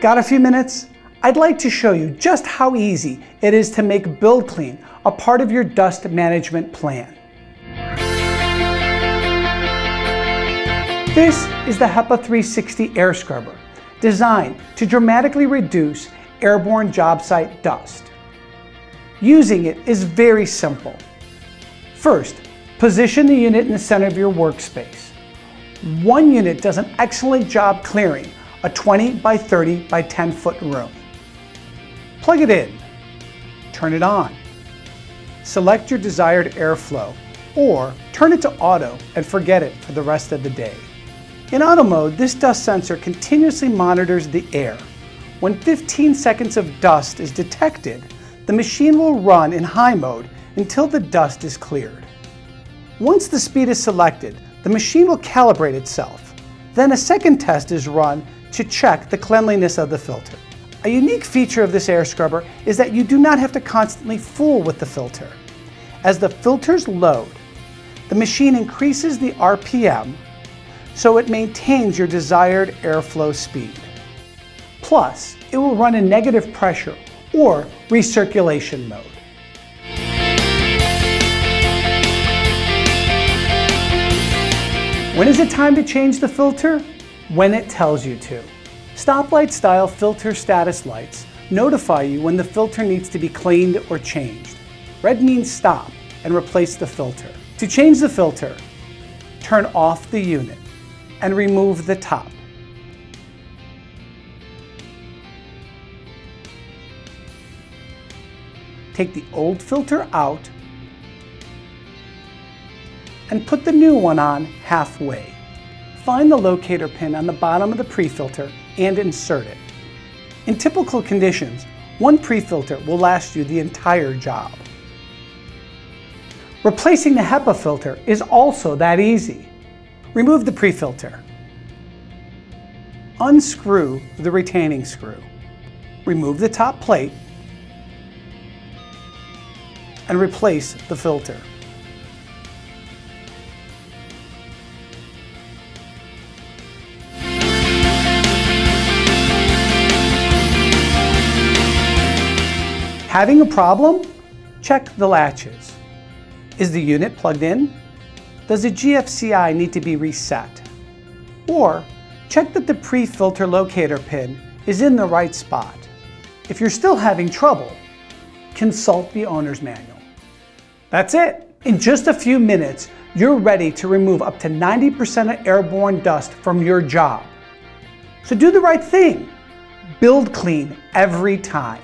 Got a few minutes? I'd like to show you just how easy it is to make BuildClean a part of your dust management plan. This is the HEPA 360 air scrubber, designed to dramatically reduce airborne job site dust. Using it is very simple. First, position the unit in the center of your workspace. One unit does an excellent job clearing a 20 by 30 by 10 foot room. Plug it in, turn it on. Select your desired airflow or turn it to auto and forget it for the rest of the day. In auto mode, this dust sensor continuously monitors the air. When 15 seconds of dust is detected, the machine will run in high mode until the dust is cleared. Once the speed is selected, the machine will calibrate itself. Then a second test is run to check the cleanliness of the filter. A unique feature of this air scrubber is that you do not have to constantly fool with the filter. As the filters load, the machine increases the RPM so it maintains your desired airflow speed. Plus, it will run in negative pressure or recirculation mode. When is it time to change the filter? When it tells you to. Stoplight style filter status lights notify you when the filter needs to be cleaned or changed. Red means stop and replace the filter. To change the filter, turn off the unit and remove the top. Take the old filter out and put the new one on halfway. Find the locator pin on the bottom of the pre-filter and insert it. In typical conditions, one pre-filter will last you the entire job. Replacing the HEPA filter is also that easy. Remove the pre-filter. Unscrew the retaining screw. Remove the top plate and replace the filter. Having a problem? Check the latches. Is the unit plugged in? Does the GFCI need to be reset? Or check that the pre-filter locator pin is in the right spot. If you're still having trouble, consult the owner's manual. That's it. In just a few minutes, you're ready to remove up to 90% of airborne dust from your job. So do the right thing. Build clean every time.